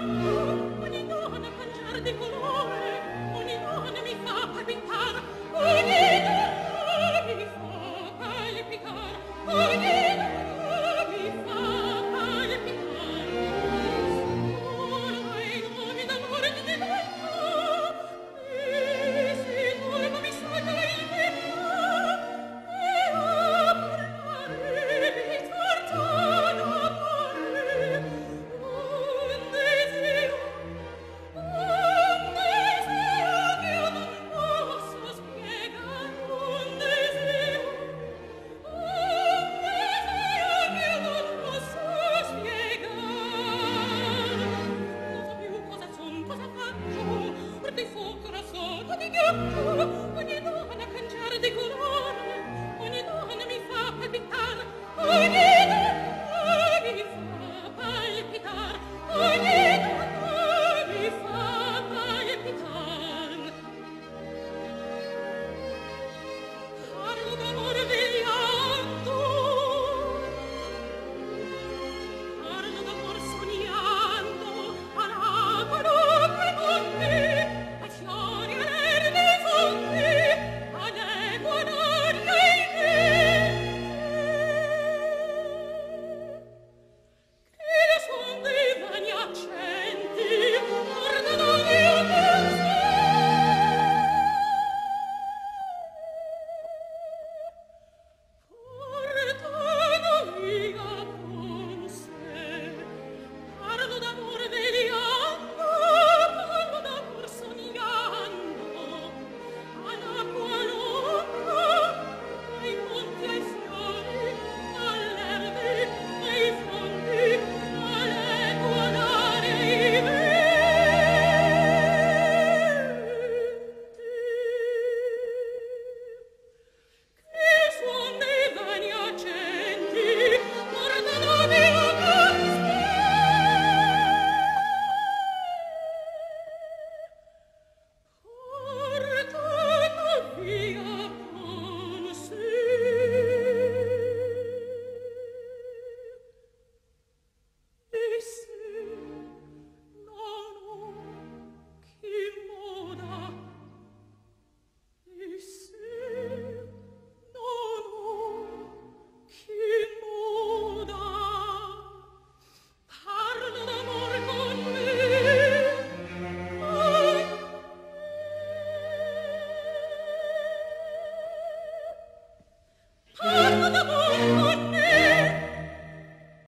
amore, ogni donna cangiar di colore. con i gatti, con i